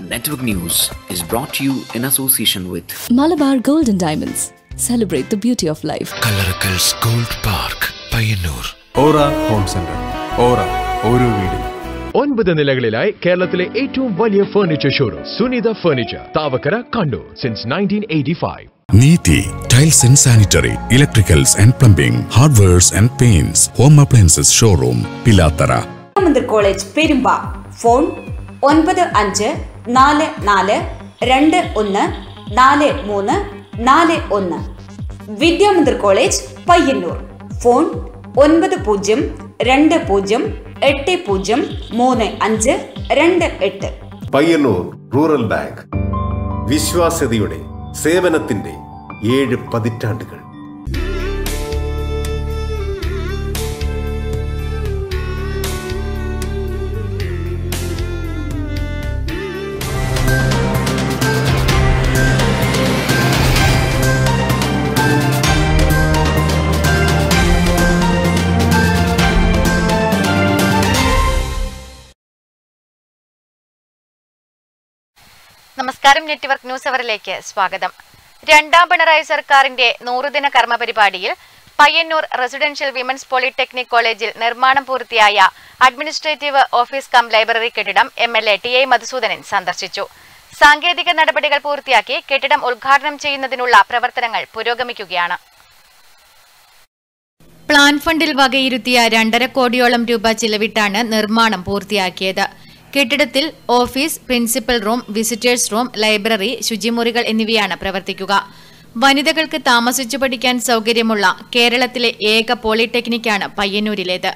Network News is brought to you in association with Malabar Gold and Diamonds. Celebrate the beauty of life. Kallarakkals gold park Payyanur aura home centre aura ഓരോ വീടും. ഒൻപത് നിലകളിലായി കേരളത്തിലെ ഏറ്റവും വലിയ furniture showroom Sunitha furniture Thavakkara Kannur since nineteen eighty five Neethi tiles and sanitary electricals and plumbing hardwares and paints home appliances showroom Pilathara college Perumba phone ഒൻപത് അഞ്ച് നാല് നാല് രണ്ട് ഒന്ന് നാല് മൂന്ന് നാല് ഒന്ന്. വിദ്യാമന്ദിർ കോളേജ് പയ്യന്നൂർ. ഫോൺ ഒൻപത് പൂജ്യം രണ്ട് പൂജ്യം എട്ട് പൂജ്യം മൂന്ന് അഞ്ച് രണ്ട് എട്ട്. Payyanur rural bank. വിശ്വാസ്യതയുടെ സേവനത്തിന്റെ ഏഴ് പതിറ്റാണ്ടുകൾ. നമസ്കാരം നെറ്റ്വർക്ക് ന്യൂസ് അവറിലേക്ക് സ്വാഗതം. രണ്ടാം പിണറായി സർക്കാരിന്റെ നൂറുദിന കർമ്മ പരിപാടിയിൽ പയ്യന്നൂർ റെസിഡൻഷ്യൽ വിമൻസ് പോളിടെക്നിക് കോളേജിൽ നിർമ്മാണം പൂർത്തിയായ അഡ്മിനിസ്ട്രേറ്റീവ് ഓഫീസ് കം ലൈബ്രറി കെട്ടിടം M L A T A Madhusudanan സന്ദർശിച്ചു. സാങ്കേതിക നടപടികൾ പൂർത്തിയാക്കി കെട്ടിടം ഉദ്ഘാടനം ചെയ്യുന്നതിനുള്ള പ്രവർത്തനങ്ങൾ പുരോഗമിക്കുകയാണ്. പ്ലാൻ ഫണ്ടിൽ വകയിരുത്തിയ രണ്ടര കോടിയോളം രൂപ ചിലവിട്ടാണ് നിർമ്മാണം പൂർത്തിയാക്കിയത്. കെട്ടിടത്തിൽ office principal room visitors room library ശുചിമുറികൾ എന്നിവയാണ് പ്രവർത്തിക്കുക. വനിതകൾക്ക് താമസിച്ചു പഠിക്കാൻ സൗകര്യമുള്ള കേരളത്തിലെ ഏക പോളിടെക്നിക്കാണ് പയ്യന്നൂരിലേത്.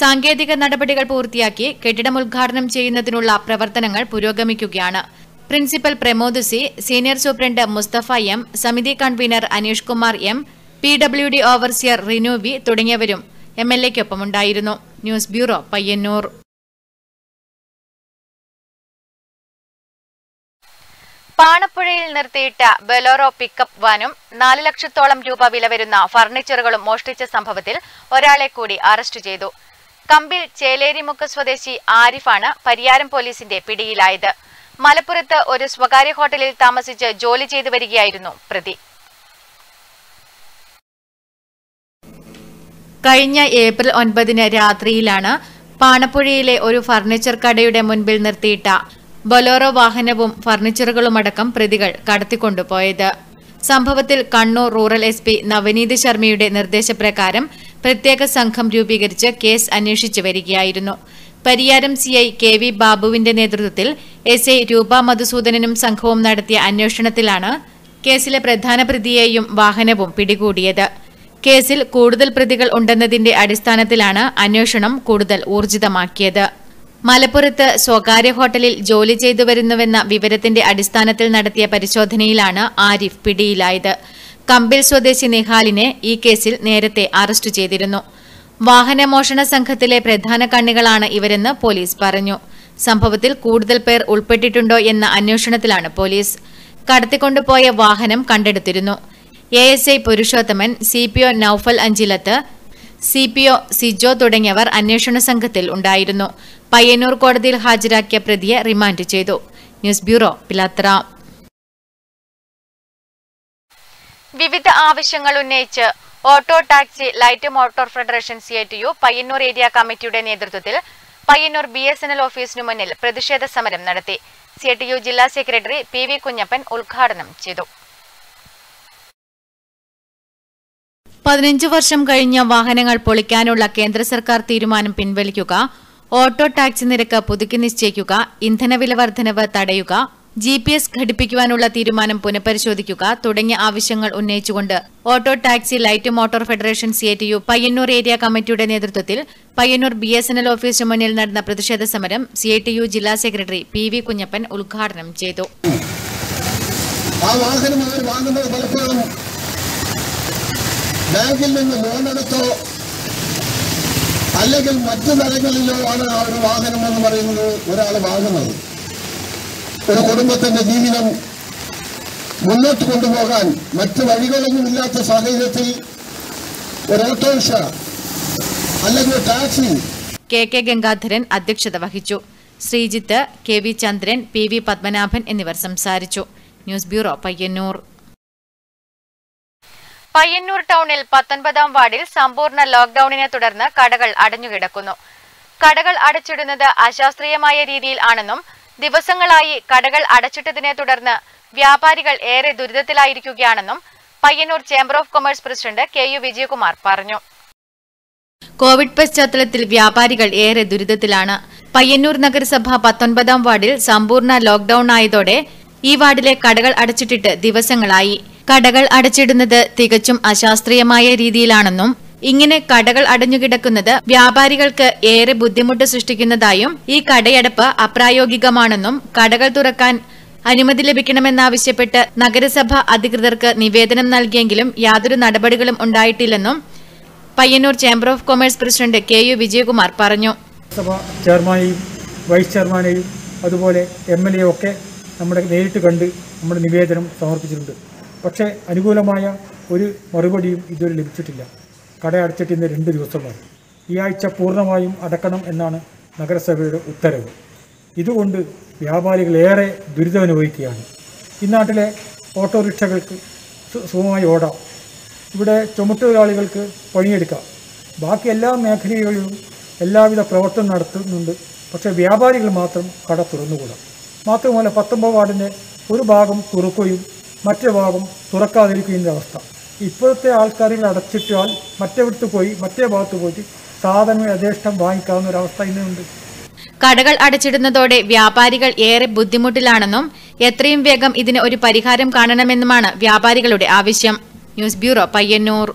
സാങ്കേതിക നടപടികൾ പൂർത്തിയാക്കി കെട്ടിടം ഉദ്ഘാടനം ചെയ്യുന്നതിനുള്ള പ്രവർത്തനങ്ങൾ പുരോഗമിക്കുകയാണ്. Principal Pramod C senior superintendent Mustafa M സമിതി convener Aneesh Kumar M P W D overseer റിനുവി തുടങ്ങിയവരും എം എൽ എക്കൊപ്പമുണ്ടായിരുന്നു ന്യൂസ് ബ്യൂറോ പയ്യന്നൂർ. പാണപ്പുഴയിൽ നിർത്തിയിട്ട ബെലോറോ പിക്കപ്പ് വാനും നാല് ലക്ഷത്തോളം രൂപ വില വരുന്ന ഫർണിച്ചറുകളും മോഷ്ടിച്ച സംഭവത്തിൽ ഒരാളെ കൂടി അറസ്റ്റ് ചെയ്തു. കമ്പിൽ ചേലേരിമുക്ക് സ്വദേശി ആരിഫാണ് പരിയാരം പോലീസിന്റെ പിടിയിലായത്. മലപ്പുറത്ത് ഒരു സ്വകാര്യ ഹോട്ടലിൽ താമസിച്ച് ജോലി ചെയ്തു വരികയായിരുന്നു പ്രതി. കഴിഞ്ഞ ഏപ്രിൽ ഒൻപതിന് രാത്രിയിലാണ് പാണപ്പുഴയിലെ ഒരു ഫർണിച്ചർ കടയുടെ മുൻപിൽ നിർത്തിയിട്ട ബൊലോറോ വാഹനവും ഫർണിച്ചറുകളുമടക്കം പ്രതികൾ കടത്തിക്കൊണ്ടുപോയത്. സംഭവത്തിൽ Kannur rural S P Navaneeth ശർമ്മയുടെ നിർദ്ദേശപ്രകാരം പ്രത്യേക സംഘം രൂപീകരിച്ച് കേസ് അന്വേഷിച്ചു വരികയായിരുന്നു. പരിയാരം സിഐ കെ വി ബാബുവിന്റെ നേതൃത്വത്തിൽ എസ് ഐ രൂപ മധുസൂദനനും സംഘവും നടത്തിയ അന്വേഷണത്തിലാണ് കേസിലെ പ്രധാന പ്രതിയെയും വാഹനവും പിടികൂടിയത്. കേസിൽ കൂടുതൽ പ്രതികൾ ഉണ്ടെന്നതിന്റെ അടിസ്ഥാനത്തിലാണ് അന്വേഷണം കൂടുതൽ ഊർജിതമാക്കിയത്. മലപ്പുറത്ത് സ്വകാര്യ ഹോട്ടലിൽ ജോലി ചെയ്തു വരുന്നുവെന്ന വിവരത്തിന്റെ അടിസ്ഥാനത്തിൽ നടത്തിയ പരിശോധനയിലാണ് ആരിഫ് പിടിയിലായത്. കമ്പിൽ സ്വദേശി നിഹാലിനെ ഈ കേസിൽ നേരത്തെ അറസ്റ്റ് ചെയ്തിരുന്നു. വാഹനമോഷണ സംഘത്തിലെ പ്രധാന കണ്ണികളാണ് ഇവരെന്ന് പോലീസ് പറഞ്ഞു. സംഭവത്തിൽ കൂടുതൽ പേർ ഉൾപ്പെട്ടിട്ടുണ്ടോ എന്ന അന്വേഷണത്തിലാണ് പോലീസ്. കടത്തിക്കൊണ്ടുപോയ വാഹനം കണ്ടെടുത്തിരുന്നു. A S I Purushothaman C P O Noufal Anchilath C P O Sijo തുടങ്ങിയവർ അന്വേഷണ സംഘത്തിൽ ഉണ്ടായിരുന്നു. പയ്യന്നൂർ കോടതിയിൽ ഹാജരാക്കിയ പ്രതിയെ റിമാൻഡ് ചെയ്തു. ന്യൂസ് ബ്യൂറോ പിലാത്ര വിവിധ ആവശ്യങ്ങൾ ഉന്നയിച്ച് auto taxi light motor federation C I T U Payyanur area കമ്മിറ്റിയുടെ നേതൃത്വത്തിൽ Payyanur B S N L ഓഫീസിനു മുന്നിൽ പ്രതിഷേധ സമരം നടത്തി. സി ഐ ടി യു ജില്ലാ സെക്രട്ടറി പി വി കുഞ്ഞപ്പൻ ഉദ്ഘാടനം ചെയ്തു. പതിനഞ്ച് വർഷം കഴിഞ്ഞ വാഹനങ്ങൾ പൊളിക്കാനുള്ള കേന്ദ്ര സർക്കാർ തീരുമാനം പിൻവലിക്കുക ഓട്ടോ ടാക്സി നിരക്ക് പുതുക്കി നിശ്ചയിക്കുക ഇന്ധനവില വർധനവ് തടയുക ജി പി എസ് ഘടിപ്പിക്കുവാനുള്ള തീരുമാനം പുനഃപരിശോധിക്കുക തുടങ്ങിയ ആവശ്യങ്ങൾ ഉന്നയിച്ചുകൊണ്ട് auto taxi light motor federation C T U Payyanur area കമ്മിറ്റിയുടെ നേതൃത്വത്തിൽ Payyanur B S N L ഓഫീസിന് മുന്നിൽ നടന്ന പ്രതിഷേധ സമരം സി ടി യു ജില്ലാ സെക്രട്ടറി പി വി കുഞ്ഞപ്പൻ ഉദ്ഘാടനം ചെയ്തു. ആ ബാങ്കിൽ നിന്ന് ലോണെടുത്തോ അല്ലെങ്കിൽ മറ്റു തലങ്ങളിലോ ആണ് ആ ഒരു വാഹനം എന്ന് പറയുന്നത് ഒരാൾ വാങ്ങുന്നത്. ഒരു കുടുംബത്തിന്റെ ജീവിതം മുന്നോട്ട് കൊണ്ടുപോകാൻ മറ്റു വഴികളൊന്നും ഇല്ലാത്ത സാഹചര്യത്തിൽ ഒരു ഓട്ടോറിക്ഷ അല്ലെങ്കിൽ ടാക്സി കെ കെ ഗംഗാധരൻ അധ്യക്ഷത വഹിച്ചു. Sreejith K V Chandran P V Padmanabhan എന്നിവർ സംസാരിച്ചു. News bureau Payyanur. പയ്യന്നൂർ ടൗണിൽ പത്തൊൻപതാം വാർഡിൽ സമ്പൂർണ ലോക്ഡൌണിനെ തുടർന്ന് കടകൾ അടഞ്ഞുകിടക്കുന്നു. കടകൾ അടച്ചിടുന്നത് അശാസ്ത്രീയമായ രീതിയിൽ ആണെന്നും ദിവസങ്ങളായി കടകൾ അടച്ചിട്ടതിനെ തുടർന്ന് വ്യാപാരികൾ ഏറെ ദുരിതത്തിലായിരിക്കുകയാണെന്നും Payyanur chamber of commerce president K U Vijayakumar പറഞ്ഞു. കോവിഡ് പശ്ചാത്തലത്തിൽ വ്യാപാരികൾ ഏറെ ദുരിതത്തിലാണ്. പയ്യന്നൂർ നഗരസഭ പത്തൊൻപതാം വാർഡിൽ സമ്പൂർണ ലോക്ഡൌൺ ആയതോടെ ഈ വാർഡിലെ കടകൾ അടച്ചിട്ടിട്ട് ദിവസങ്ങളായി. കടകൾ അടച്ചിടുന്നത് തികച്ചും അശാസ്ത്രീയമായ രീതിയിലാണെന്നും ഇങ്ങനെ കടകൾ അടഞ്ഞുകിടക്കുന്നത് വ്യാപാരികൾക്ക് ഏറെ ബുദ്ധിമുട്ട് സൃഷ്ടിക്കുന്നതായും ഈ കടയടപ്പ് അപ്രായോഗികമാണെന്നും കടകൾ തുറക്കാൻ അനുമതി ലഭിക്കണമെന്നാവശ്യപ്പെട്ട് നഗരസഭ അധികൃതർക്ക് നിവേദനം നൽകിയെങ്കിലും യാതൊരു നടപടികളും ഉണ്ടായിട്ടില്ലെന്നും Payyanur chamber of commerce president K U Vijayakumar പറഞ്ഞു. സഭ ചെയർമാനെയും വൈസ് ചെയർമാനെയും അതുപോലെ എം എൽ എ ഒക്കെ നമ്മുടെ നേരിട്ട് കണ്ട് നമ്മുടെ നിവേദനം സമർപ്പിച്ചിട്ടുണ്ട്. പക്ഷേ അനുകൂലമായ ഒരു മറുപടിയും ഇതുവരെ ലഭിച്ചിട്ടില്ല. കട അടച്ചിട്ട് ഇന്ന് രണ്ട് ദിവസമായി. ഈ ആഴ്ച പൂർണമായും അടക്കണം എന്നാണ് നഗരസഭയുടെ ഉത്തരവ്. ഇതുകൊണ്ട് വ്യാപാരികൾ ഏറെ ദുരിതമനുഭവിക്കുകയാണ് ഈ നാട്ടിലെ ഓട്ടോറിക്ഷകൾക്ക് സുഖമായി ഓടാം. ഇവിടെ ചുമട്ടുതൊഴിലാളികൾക്ക് പണിയെടുക്കാം. ബാക്കി എല്ലാ മേഖലകളിലും എല്ലാവിധ പ്രവർത്തനം നടത്തുന്നുണ്ട്. പക്ഷേ വ്യാപാരികൾ മാത്രം കട തുറന്നുകൂടാം. മാത്രമല്ല പത്തൊമ്പത് വാർഡിന്റെ ഒരു ഭാഗം തുറക്കുകയും മറ്റേ ഭാഗം തുറക്കാതിരിക്കുന്ന അവസ്ഥ. ഇപ്പോഴത്തെ ആൾക്കാരിൽ അടച്ചിട്ടാൽ മറ്റേ വിട്ടു പോയി മറ്റേ ഭാഗത്ത് പോയിട്ട് സാധനം യഥേഷ്ടം വാങ്ങിക്കാവുന്ന ഒരവസ്ഥ അവസ്ഥ ഇന്നുണ്ട് കടകൾ അടച്ചിടുന്നതോടെ വ്യാപാരികൾ ഏറെ ബുദ്ധിമുട്ടിലാണെന്നും എത്രയും വേഗം ഇതിന് ഒരു പരിഹാരം കാണണമെന്നുമാണ് വ്യാപാരികളുടെ ആവശ്യം. News bureau Payyanur.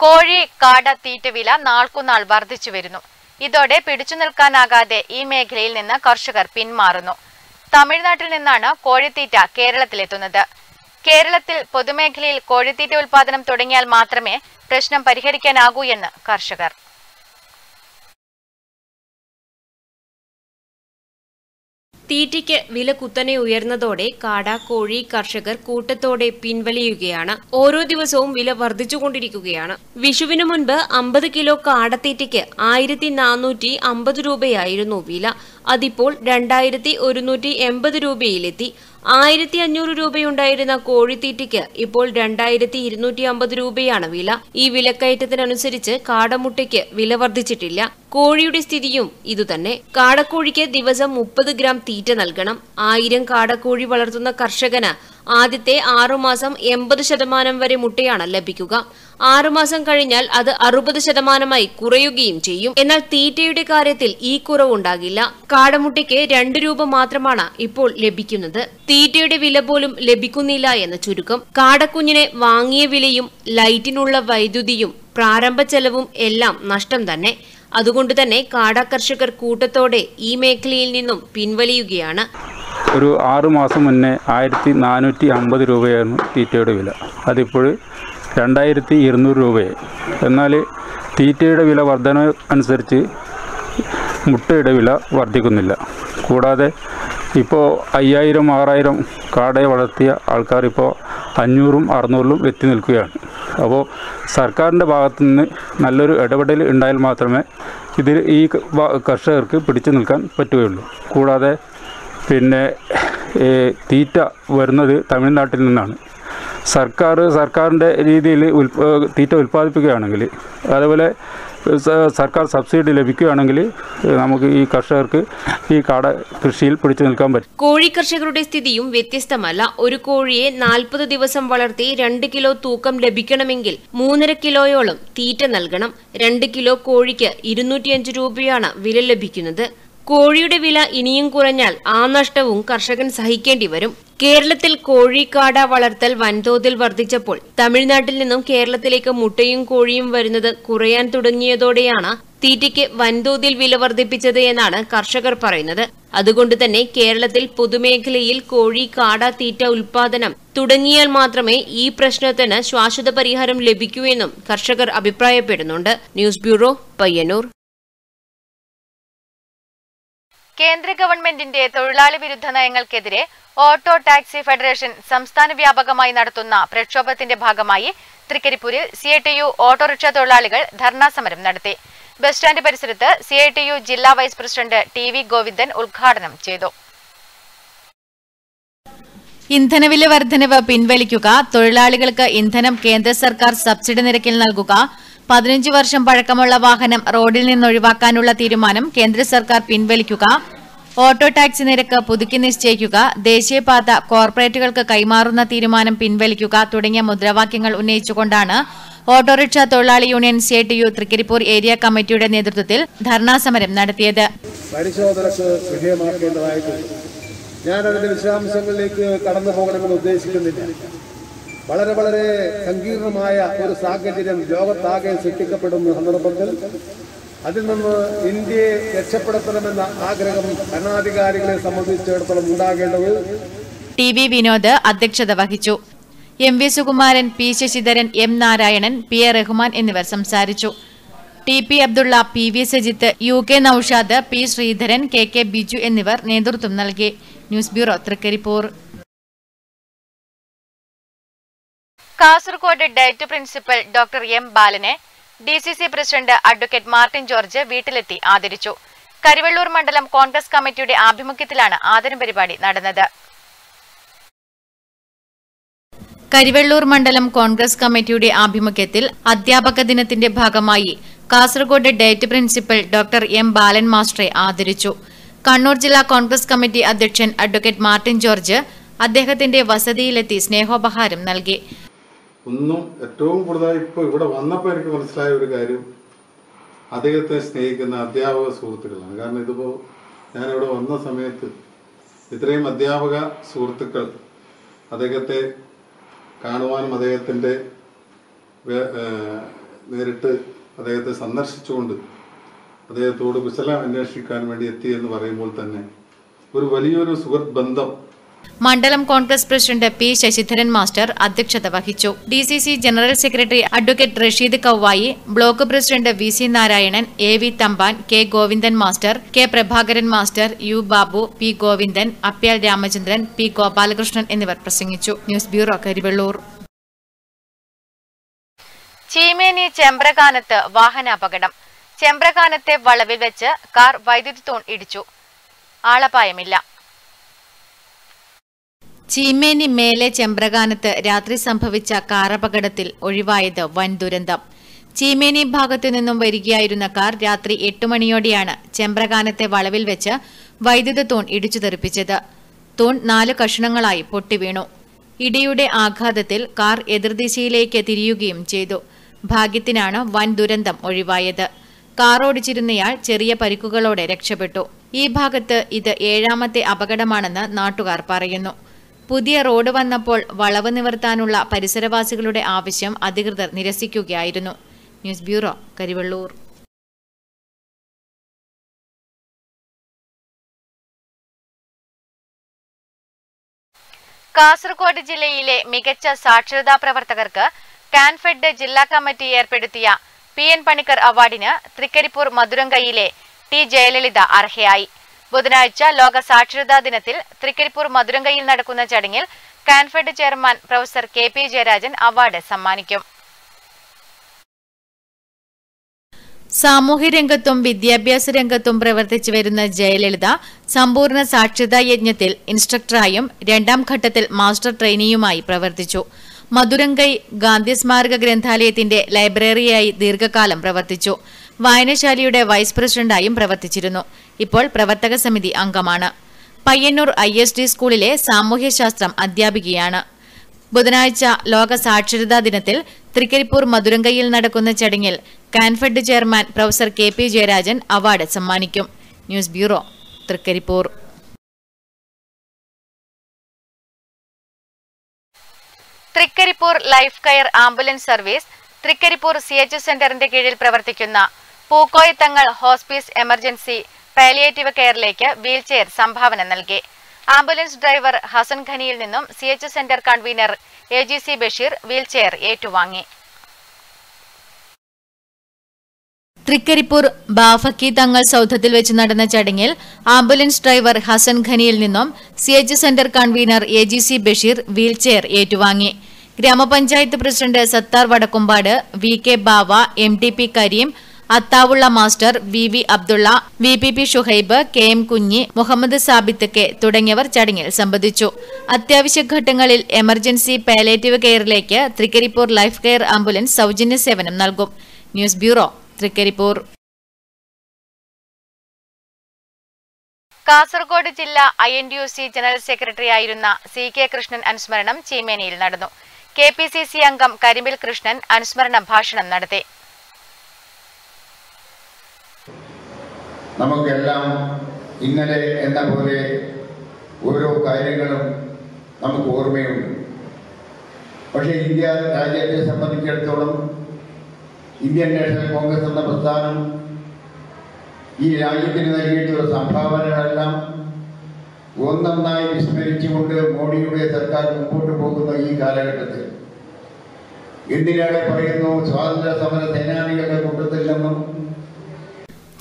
കോഴി കാട തീറ്റ വില നാൾക്കുനാൾ വർദ്ധിച്ചു വരുന്നു ഇതോടെ പിടിച്ചു നിൽക്കാനാകാതെ ഈ മേഖലയിൽ നിന്ന് കർഷകർ പിന്മാറുന്നു. തമിഴ്നാട്ടിൽ നിന്നാണ് കോഴിത്തീറ്റ കേരളത്തിലെത്തുന്നത്. കേരളത്തിൽ പൊതുമേഖലയിൽ കോഴിത്തീറ്റ ഉൽപാദനം തുടങ്ങിയാൽ മാത്രമേ പ്രശ്നം പരിഹരിക്കാനാകൂ എന്ന് കർഷകർ. തീറ്റയ്ക്ക് വില കുത്തനെ ഉയർന്നതോടെ കാട കോഴി കർഷകർ കൂട്ടത്തോടെ പിൻവലിയുകയാണ്. ഓരോ ദിവസവും വില വർദ്ധിച്ചുകൊണ്ടിരിക്കുകയാണ്. വിഷുവിനു മുൻപ് അമ്പത് കിലോ കാടത്തീറ്റയ്ക്ക് ആയിരത്തി നാനൂറ്റി അമ്പത് രൂപയായിരുന്നു വില. അതിപ്പോൾ രണ്ടായിരത്തി ഒരുന്നൂറ്റി എൺപത് രൂപയിലെത്തി. ആയിരത്തി അഞ്ഞൂറ് രൂപയുണ്ടായിരുന്ന കോഴിത്തീറ്റയ്ക്ക് ഇപ്പോൾ രണ്ടായിരത്തി ഇരുന്നൂറ്റി അമ്പത് രൂപയാണ് വില. ഈ വിലക്കയറ്റത്തിനനുസരിച്ച് കാടമുട്ടയ്ക്ക് വില വർദ്ധിച്ചിട്ടില്ല. കോഴിയുടെ സ്ഥിതിയും ഇതുതന്നെ. കാടക്കോഴിക്ക് ദിവസം മുപ്പത് ഗ്രാം തീറ്റ നൽകണം. ആയിരം കാടക്കോഴി വളർത്തുന്ന കർഷകന് ആദ്യത്തെ ആറുമാസം എൺപത് ശതമാനം വരെ മുട്ടയാണ് ലഭിക്കുക. ആറുമാസം കഴിഞ്ഞാൽ അത് അറുപത് ശതമാനമായി കുറയുകയും ചെയ്യും. എന്നാൽ തീറ്റയുടെ കാര്യത്തിൽ ഈ കുറവുണ്ടാകില്ല. കാടമുട്ടയ്ക്ക് രണ്ട് രൂപ മാത്രമാണ് ഇപ്പോൾ ലഭിക്കുന്നത്. തീറ്റയുടെ വില പോലും ലഭിക്കുന്നില്ല എന്ന ചുരുക്കം. കാടക്കുഞ്ഞിനെ വാങ്ങിയ വിലയും ലൈറ്റിനുള്ള വൈദ്യുതിയും പ്രാരംഭ ചെലവും എല്ലാം നഷ്ടം തന്നെ. അതുകൊണ്ട് തന്നെ കാട കർഷകർ കൂട്ടത്തോടെ ഈ മേഖലയിൽ നിന്നും പിൻവലിയുകയാണ്. ഒരു ആറു മാസം മുന്നേ ആയിരത്തി നാനൂറ്റി അമ്പത് രൂപയായിരുന്നു തീറ്റയുടെ വില. അതിപ്പോൾ രണ്ടായിരത്തി ഇരുന്നൂറ് രൂപയായി. എന്നാൽ തീറ്റയുടെ വില വർധന അനുസരിച്ച് മുട്ടയുടെ വില വർദ്ധിക്കുന്നില്ല കൂടാതെ ഇപ്പോൾ അയ്യായിരം ആറായിരം കാടയെ വളർത്തിയ ആൾക്കാർ ഇപ്പോൾ അഞ്ഞൂറും അറുന്നൂറിലും എത്തി നിൽക്കുകയാണ്. അപ്പോൾ സർക്കാരിന്റെ ഭാഗത്തു നിന്ന് നല്ലൊരു ഇടപെടൽ ഉണ്ടായാൽ മാത്രമേ ഇതിൽ ഈ കർഷകർക്ക് പിടിച്ചു നിൽക്കാൻ പറ്റുകയുള്ളൂ. കൂടാതെ പിന്നെ തീറ്റ വരുന്നത് തമിഴ്നാട്ടിൽ നിന്നാണ്. സർക്കാർ സർക്കാരിന്റെ രീതിയിൽ തീറ്റ ഉൽപ്പാദിപ്പിക്കുകയാണെങ്കിൽ അതേപോലെ സർക്കാർ സബ്സിഡി ലഭിക്കുകയാണെങ്കിൽ നമുക്ക് ഈ കർഷകർക്ക് ഈ കാട കൃഷിയിൽ പിടിച്ചു നിൽക്കാൻ പറ്റും. കോഴി കർഷകരുടെ സ്ഥിതിയും വ്യത്യസ്തമല്ല. ഒരു കോഴിയെ നാൽപ്പത് ദിവസം വളർത്തി രണ്ട് കിലോ തൂക്കം ലഭിക്കണമെങ്കിൽ മൂന്നര കിലോയോളം തീറ്റ നൽകണം. രണ്ട് കിലോ കോഴിക്ക് ഇരുന്നൂറ്റിയഞ്ച് രൂപയാണ് വില ലഭിക്കുന്നത്. കോഴിയുടെ വില ഇനിയും കുറഞ്ഞാൽ ആ നഷ്ടവും കർഷകൻ സഹിക്കേണ്ടി വരും. കേരളത്തിൽ കോഴിക്കാട വളർത്തൽ വൻതോതിൽ വർദ്ധിച്ചപ്പോൾ തമിഴ്നാട്ടിൽ നിന്നും കേരളത്തിലേക്ക് മുട്ടയും കോഴിയും വരുന്നത് കുറയാൻ തുടങ്ങിയതോടെയാണ് തീറ്റയ്ക്ക് വൻതോതിൽ വില വർദ്ധിപ്പിച്ചത് എന്നാണ് കർഷകർ പറയുന്നത്. അതുകൊണ്ട് തന്നെ കേരളത്തിൽ പൊതുമേഖലയിൽ കോഴി കാട തീറ്റ ഉൽപാദനം തുടങ്ങിയാൽ മാത്രമേ ഈ പ്രശ്നത്തിന് ശാശ്വത പരിഹാരം ലഭിക്കൂ എന്നും കർഷകർ അഭിപ്രായപ്പെടുന്നുണ്ട്. News bureau Payyanur. കേന്ദ്ര ഗവൺമെന്റിന്റെ തൊഴിലാളി വിരുദ്ധ നയങ്ങൾക്കെതിരെ ഓട്ടോ ടാക്സി ഫെഡറേഷൻ സംസ്ഥാന വ്യാപകമായി നടത്തുന്ന പ്രക്ഷോഭത്തിന്റെ ഭാഗമായി തൃക്കരിപ്പൂരിൽ C I T U autorickshaw തൊഴിലാളികൾ ധർണാ സമരം നടത്തി. ബസ് സ്റ്റാൻഡ് പരിസരത്ത് സി ഐ ടി യു ജില്ലാ vice president T V Govindan ഉദ്ഘാടനം ചെയ്തു. ഇന്ധനവില വർധനവ് പിൻവലിക്കുക തൊഴിലാളികൾക്ക് ഇന്ധനം കേന്ദ്ര സർക്കാർ സബ്സിഡി നിരക്കിൽ നൽകുക പതിനഞ്ച് വർഷം പഴക്കമുള്ള വാഹനം റോഡിൽ നിന്ന് ഒഴിവാക്കാനുള്ള തീരുമാനം കേന്ദ്ര സർക്കാർ പിൻവലിക്കുക. ഓട്ടോ ടാക്സി നിരക്ക് പുതുക്കി നിശ്ചയിക്കുക. ദേശീയപാത കോർപ്പറേറ്റുകൾക്ക് കൈമാറുന്ന തീരുമാനം പിൻവലിക്കുക തുടങ്ങിയ മുദ്രാവാക്യങ്ങൾ ഉന്നയിച്ചുകൊണ്ടാണ് ഓട്ടോറിക്ഷ തൊഴിലാളി union C T U Thrikaripur area കമ്മിറ്റിയുടെ നേതൃത്വത്തിൽ ധർണാ സമരം നടത്തിയത്. ഞാൻ അതിന്റെ വിശദാംശങ്ങളിലേക്ക് കടന്നു പോകണമെന്ന് ഉദ്ദേശിക്കുന്നില്ല. വളരെ വളരെ സങ്കീർണമായ ഒരു സാഹചര്യം ലോകത്താകെ സൃഷ്ടിക്കപ്പെടുന്ന സന്ദർഭത്തിൽ അതിൽ നിന്ന് ഇന്ത്യയെ രക്ഷപ്പെടുത്തണമെന്ന ആഗ്രഹം ഭരണാധികാരികളെ സംബന്ധിച്ചിടത്തോളം ഉണ്ടാകേണ്ടത് ടി വി വിനോദ് അധ്യക്ഷത വഹിച്ചു. M V Sukumaran P Sasidharan M Narayanan P A Rahman എന്നിവർ സംസാരിച്ചു. T P Abdulla P V Sajith U K Noushad P Sreedharan K K Biju എന്നിവർ നേതൃത്വം നൽകി. News bureau Thrikaripur. Kasaragod DIET principal doctor M ബാലനെ D C C president advocate Martin George വീട്ടിലെത്തി ആദരിച്ചു. കരിവള്ളൂർ മണ്ഡലം കോൺഗ്രസ് കമ്മിറ്റിയുടെ ആഭിമുഖ്യത്തിലാണ് ആദരം പരിപാടി നടന്നത്. കരിവെള്ളൂർ മണ്ഡലം കോൺഗ്രസ് കമ്മിറ്റിയുടെ ആഭിമുഖ്യത്തിൽ അധ്യാപക ദിനത്തിന്റെ ഭാഗമായി Kasaragod DIET principal doctor M Balan മാസ്റ്ററെ ആദരിച്ചു. കണ്ണൂർ ജില്ലാ കോൺഗ്രസ് കമ്മിറ്റി അധ്യക്ഷൻ അഡ്വക്കേറ്റ് മാർട്ടിൻ ജോർജ് അദ്ദേഹത്തിന്റെ വസതിയിലെത്തി സ്നേഹോപഹാരം നൽകി. ഒന്നും ഏറ്റവും കൂടുതലായി ഇപ്പോൾ ഇവിടെ വന്നപ്പോൾ എനിക്ക് മനസ്സിലായ ഒരു കാര്യം അദ്ദേഹത്തെ സ്നേഹിക്കുന്ന അധ്യാപക സുഹൃത്തുക്കളാണ്. കാരണം ഇതിപ്പോൾ ഞാനിവിടെ വന്ന സമയത്ത് ഇത്രയും അധ്യാപക സുഹൃത്തുക്കൾ അദ്ദേഹത്തെ കാണുവാനും അദ്ദേഹത്തിന്റെ നേരിട്ട് അദ്ദേഹത്തെ സന്ദർശിച്ചുകൊണ്ട് അദ്ദേഹത്തോട് കുശലം അന്വേഷിക്കാൻ വേണ്ടി എത്തി എന്ന് പറയുമ്പോൾ തന്നെ ഒരു വലിയൊരു സുഹൃത്ത് ബന്ധം മണ്ഡലം Congress president P Sasidharan master അധ്യക്ഷത വഹിച്ചു. D C C general secretary advocate Rasheed Kavvayi block president V C Narayanan A V Thampan K Govindan master K Prabhakaran master U Babu P Govindan Apyal Ramachandran P Gopalakrishnan എന്നിവർ പ്രസംഗിച്ചു. News bureau Karivellur. Cheemeni ചെമ്പ്രകാനത്ത് വാഹനാപകടം. ചെമ്പ്രകാനത്തെ വളവിൽ വെച്ച് car വൈദ്യുതി തൂൺ ഇടിച്ചു. ആളപായമില്ല. ചീമേനി മേലെ ചെമ്പ്രകാനത്ത് രാത്രി സംഭവിച്ച കാറപകടത്തിൽ ഒഴിവായത് വൻ ദുരന്തം. ചീമേനി ഭാഗത്തു നിന്നും വരികയായിരുന്ന കാർ രാത്രി എട്ട് മണിയോടെയാണ് ചെമ്പ്രകാനത്തെ വളവിൽ വെച്ച് വൈദ്യുത തൂൺ ഇടിച്ചു തെറിപ്പിച്ചത്. തൂൺ നാല് കഷണങ്ങളായി പൊട്ടിവീണു ഇടിയുടെ ആഘാതത്തിൽ കാർ എതിർദിശയിലേക്ക് തിരിയുകയും ചെയ്തു. ഭാഗ്യത്തിനാണ് വൻ ദുരന്തം ഒഴിവായത്. കാർ ഓടിച്ചിരുന്നയാൾ ചെറിയ പരിക്കുകളോടെ രക്ഷപ്പെട്ടു. ഈ ഭാഗത്ത് ഇത് ഏഴാമത്തെ അപകടമാണെന്ന് നാട്ടുകാർ പറയുന്നു. പുതിയ റോഡ് വന്നപ്പോൾ വളവ് നിവർത്താനുള്ള പരിസരവാസികളുടെ ആവശ്യം അധികൃതർ നിരസിക്കുകയായിരുന്നു. News bureau Karivellur. കാസർഗോഡ് ജില്ലയിലെ മികച്ച സാക്ഷരതാ പ്രവർത്തകർക്ക് കാൻഫെഡ് ജില്ലാ കമ്മിറ്റി ഏർപ്പെടുത്തിയ പി എൻ പണിക്കർ അവാർഡിന് തൃക്കരിപ്പൂർ മധുരങ്കയിലെ ടി ജയലളിത അർഹയായി. ബുധനാഴ്ച ലോക സാക്ഷരതാ ദിനത്തിൽ തൃക്കരിപ്പൂർ മധുരങ്കയിൽ നടക്കുന്ന ചടങ്ങിൽ Canfed chairman professor K P Jayarajan award സമ്മാനിക്കും. സാമൂഹ്യരംഗത്തും വിദ്യാഭ്യാസ രംഗത്തും പ്രവർത്തിച്ചു വരുന്ന ജയലളിത സമ്പൂർണ സാക്ഷരതാ യജ്ഞത്തിൽ ഇൻസ്ട്രക്ടറായും രണ്ടാം ഘട്ടത്തിൽ മാസ്റ്റർ ട്രെയിനിയുമായി പ്രവർത്തിച്ചു. മധുരങ്കൈ ഗാന്ധി സ്മാരക ഗ്രന്ഥാലയത്തിന്റെ ലൈബ്രറിയായി ദീർഘകാലം പ്രവർത്തിച്ചു. വായനശാലയുടെ വൈസ് പ്രസിഡന്റായും പ്രവർത്തിച്ചിരുന്നു. ഇപ്പോൾ പ്രവർത്തക സമിതി അംഗമാണ്. പയ്യന്നൂർ ഐ എസ് ഡി സ്കൂളിലെ സാമൂഹ്യശാസ്ത്രം അധ്യാപികയാണ്. ബുധനാഴ്ച ലോക സാക്ഷരതാ ദിനത്തിൽ തൃക്കരിപ്പൂർ മധുരങ്കയിൽ നടക്കുന്ന ചടങ്ങിൽ Canfed chairman professor K P Jayarajan award സമ്മാനിക്കും. News bureau Thrikaripur. Thrikaripur life care ambulance service Thrikaripur C H സെന്ററിന്റെ കീഴിൽ പ്രവർത്തിക്കുന്ന പൂക്കോയത്തങ്ങൾ ഹോസ്പീസ് എമർജൻസി പാലിയേറ്റീവ് കെയറിലേക്ക് വീൽചെയർ സംഭാവന നൽകി. ആംബുലൻസ് ഡ്രൈവർ ഹസൻ ഖനിയിൽ നിന്നും C H centre convener A G C Basheer wheelchair ഏറ്റുവാങ്ങി. തൃക്കരിപ്പൂർ ബാഫക്കി തങ്ങൾ സൌധത്തിൽ വെച്ച് നടന്ന ചടങ്ങിൽ ആംബുലൻസ് ഡ്രൈവർ ഹസൻ ഖനിയിൽ നിന്നും C H centre convener A G C Basheer wheelchair ഏറ്റുവാങ്ങി. ഗ്രാമപഞ്ചായത്ത് president Sathar Vadakkumpad V K Bava M T P Kareem Athaulla master V V Abdulla V P P Shuhaib K M Kunhi Muhammad Sabith K തുടങ്ങിയവർ ചടങ്ങിൽ സംബന്ധിച്ചു. അത്യാവശ്യ ഘട്ടങ്ങളിൽ emergency palliative കെയറിലേക്ക് Trikaripur life care ambulance സൗജന്യ സേവനം നൽകും. News bureau Thrikaripur. കാസർഗോഡ് ജില്ലാ I N D U C general secretary ആയിരുന്ന സി കെ കൃഷ്ണൻ അനുസ്മരണം ചീമേനിയിൽ നടന്നു. കെ പി സി സി അംഗം കരിമ്പിൽ കൃഷ്ണൻ അനുസ്മരണ ഭാഷണം നടത്തി. നമുക്കെല്ലാം ഇന്നലെ എന്ന പോലെ ഓരോ കാര്യങ്ങളും നമുക്ക് ഓർമ്മയുണ്ട്. പക്ഷേ ഇന്ത്യ രാജ്യത്തെ സംബന്ധിച്ചിടത്തോളം ഇന്ത്യൻ നാഷണൽ കോൺഗ്രസ് എന്ന പ്രസ്ഥാനം ഈ രാജ്യത്തിന് നൽകിയിട്ടുള്ള സംഭാവനകളെല്ലാം ഒന്നൊന്നായി വിസ്മരിച്ചുകൊണ്ട് മോഡിയുടെ സർക്കാർ മുമ്പോട്ട് പോകുന്ന ഈ കാലഘട്ടത്തിൽ. എന്തിനേറെ പറയുന്നു? സ്വാതന്ത്ര്യ സമര സേനാനികളുടെ കൂട്ടത്തിൽ നിന്നും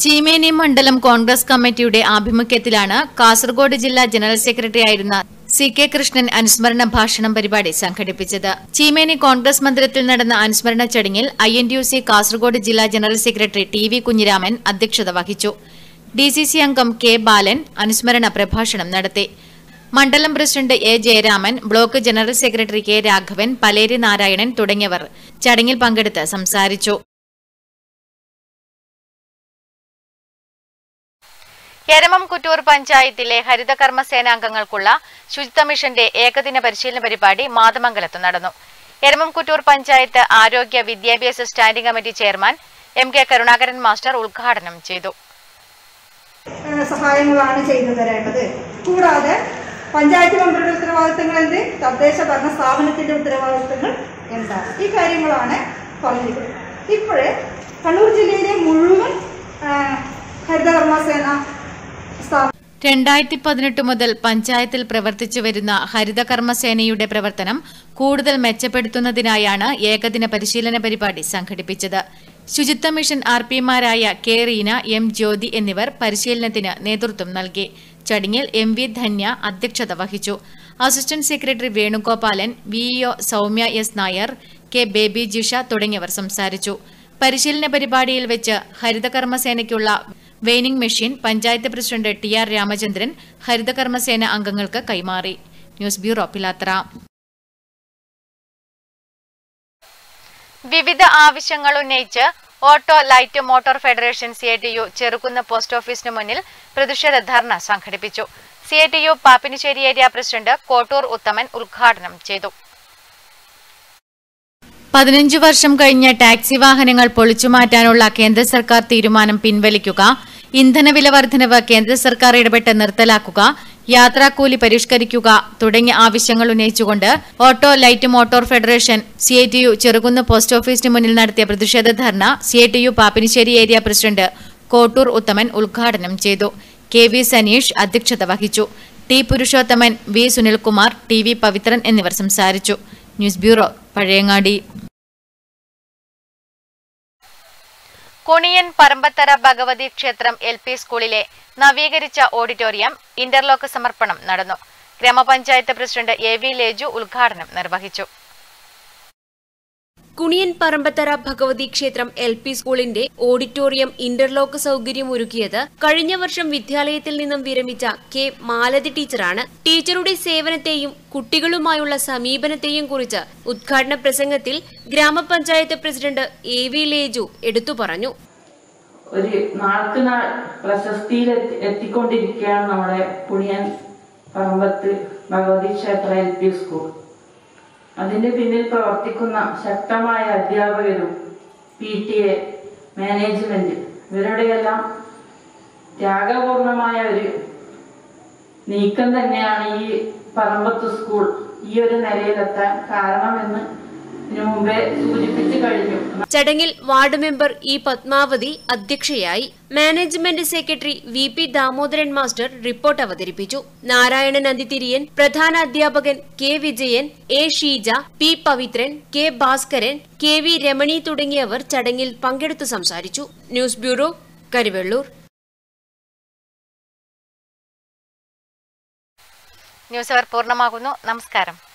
ചീമേനി മണ്ഡലം കോൺഗ്രസ് കമ്മിറ്റിയുടെ ആഭിമുഖ്യത്തിലാണ് കാസർഗോഡ് ജില്ലാ ജനറൽ സെക്രട്ടറി ആയിരുന്ന സി കെ കൃഷ്ണൻ അനുസ്മരണ ഭാഷണം പരിപാടി സംഘടിപ്പിച്ചത്. ചീമേനി കോൺഗ്രസ് മന്ദിരത്തിൽ നടന്ന അനുസ്മരണ ചടങ്ങിൽ I N U C Kasaragod ജില്ലാ general secretary T V Kunhiraman അധ്യക്ഷത വഹിച്ചു. ഡി സി സി അംഗം കെ ബാലൻ അനുസ്മരണ പ്രഭാഷണം നടത്തി. മണ്ഡലം president A Jayaraman block general secretary K Raghavan Paleri Narayanan തുടങ്ങിയവർ ചടങ്ങിൽ പങ്കെടുത്ത് സംസാരിച്ചു. എരമം കുറ്റൂർ പഞ്ചായത്തിലെ ഹരിത കർമ്മസേനാംഗങ്ങൾക്കുള്ള ശുചിത്വ മിഷന്റെ ഏകദിന പരിശീലന പരിപാടി മാതമംഗലത്ത് നടന്നു. എരമം കുറ്റൂർ പഞ്ചായത്ത് ആരോഗ്യ വിദ്യാഭ്യാസ standing committee chairman M K Karunakaran master ഉദ്ഘാടനം ചെയ്തു. സഹായങ്ങളാണ് ചെയ്തു തരേണ്ടത്. കൂടാതെ പഞ്ചായത്ത് മെമ്പറുടെ ഉത്തരവാദിത്തങ്ങൾ എന്ത് തദ്ദേശ ഭരണ സ്ഥാപനത്തിന്റെ ഉത്തരവാദിത്തങ്ങൾ എന്താണ്? ഈ കാര്യങ്ങളാണ് പറഞ്ഞിരിക്കുന്നത്. ഇപ്പോഴേ കണ്ണൂർ ജില്ലയിലെ മുഴുവൻ ഹരിതകർമ്മസേന രണ്ടായിരത്തി പതിനെട്ട് മുതൽ പഞ്ചായത്തിൽ പ്രവർത്തിച്ചു വരുന്ന ഹരിതകർമ്മസേനയുടെ പ്രവർത്തനം കൂടുതൽ മെച്ചപ്പെടുത്തുന്നതിനായാണ് ഏകദിന പരിശീലന പരിപാടി സംഘടിപ്പിച്ചത്. ശുചിത്വ മിഷൻ ആർ പിമാരായ കെ റീന എം ജ്യോതി എന്നിവർ പരിശീലനത്തിന് നേതൃത്വം നൽകി. ചടങ്ങിൽ എം വി ധന്യ അധ്യക്ഷത വഹിച്ചു. Assistant secretary Venugopalan VEO Soumya S Nair K Baby Jisha തുടങ്ങിയവർ സംസാരിച്ചു. പരിശീലന പരിപാടിയിൽ വെച്ച് ഹരിതകർമ്മസേനയ്ക്കുള്ള weighing machine panchayat president T R Ramachandran ഹരിതകർമ്മസേന അംഗങ്ങൾക്ക് കൈമാറി. News bureau Pilathara. വിവിധ ആവശ്യങ്ങൾ ഉന്നയിച്ച് auto light motor federation C I T U Cherukunnu post ഓഫീസിന് മുന്നിൽ പ്രതിഷേധ ധർണ സംഘടിപ്പിച്ചു. C I T U Pappinisseri area president Kottoor Uthaman ഉദ്ഘാടനം ചെയ്തു. പതിനഞ്ചു വർഷം കഴിഞ്ഞ ടാക്സി വാഹനങ്ങൾ പൊളിച്ചുമാറ്റാനുള്ള കേന്ദ്ര സർക്കാർ തീരുമാനം പിൻവലിക്കുക ഇന്ധനവില വർധനവ് കേന്ദ്ര സർക്കാർ ഇടപെട്ട് നിർത്തലാക്കുക യാത്രാക്കൂലി പരിഷ്കരിക്കുക തുടങ്ങിയ ആവശ്യങ്ങൾ ഉന്നയിച്ചുകൊണ്ട് auto light motor federation C I T U Cherukunnu post ഓഫീസിന് മുന്നിൽ നടത്തിയ പ്രതിഷേധ dharna C I T U Pappinisseri area president Kottoor Uthaman ഉദ്ഘാടനം ചെയ്തു. കെ വി സനീഷ് അധ്യക്ഷത വഹിച്ചു. T Purushothaman V Sunilkumar T V Pavithran എന്നിവർ സംസാരിച്ചു. News bureau Pazhayangadi. Kuniyan Parambathara Bhagavathi ക്ഷേത്രം എൽ പി സ്കൂളിലെ നവീകരിച്ച ഓഡിറ്റോറിയം ഇന്റർലോക്ക് സമർപ്പണം നടന്നു. ഗ്രാമപഞ്ചായത്ത് പ്രസിഡന്റ് എ വി ലേജു ഉദ്ഘാടനം നിർവഹിച്ചു. കുണിയൻ പറമ്പത്തറ ഭഗവതി ക്ഷേത്രം എൽ പി സ്കൂളിന്റെ ഓഡിറ്റോറിയം ഇന്റർലോക്ക് സൗകര്യം ഒരുക്കിയത് കഴിഞ്ഞ വർഷം വിദ്യാലയത്തിൽ നിന്നും വിരമിച്ച കെ മാലതി ടീച്ചറാണ്. ടീച്ചറുടെ സേവനത്തെയും കുട്ടികളുമായുള്ള സമീപനത്തെയും കുറിച്ച് ഉദ്ഘാടന പ്രസംഗത്തിൽ ഗ്രാമപഞ്ചായത്ത് പ്രസിഡന്റ് എ വി ലേജു എടുത്തു പറഞ്ഞു. ഒരു നാൾക്ക് നാൾ പ്രശസ്തിയിൽ എത്തിക്കൊണ്ടിരിക്കുകയാണ് നമ്മുടെ പുണിയൻ പറമ്പത്ത് ഭഗവതി ക്ഷേത്ര എൽ പി സ്കൂൾ. അതിന്റെ പിന്നിൽ പ്രവർത്തിക്കുന്ന ശക്തമായ അധ്യാപകരും പി ടി എ മാനേജ്മെന്റ് ഇവരുടെയെല്ലാം ത്യാഗപൂർണമായ ഒരു നീക്കം തന്നെയാണ് ഈ പറമ്പത്ത് സ്കൂൾ ഈ ഒരു നിലയിലെത്താൻ കാരണമെന്ന് ചടങ്ങിൽ വാർഡ് മെമ്പർ ഇ പത്മാവതി അധ്യക്ഷയായി management secretary V P Damodaran master report അവതരിപ്പിച്ചു. നാരായണൻ അന്തിതിരിയൻ പ്രധാന അധ്യാപകൻ K Vijayan A Sheeja P Pavithran K Bhaskaran K V Ramani തുടങ്ങിയവർ ചടങ്ങിൽ പങ്കെടുത്തു സംസാരിച്ചു. News bureau Karuvellur. ന്യൂസ് അവർ പൂർണമാകുന്നു. നമസ്കാരം.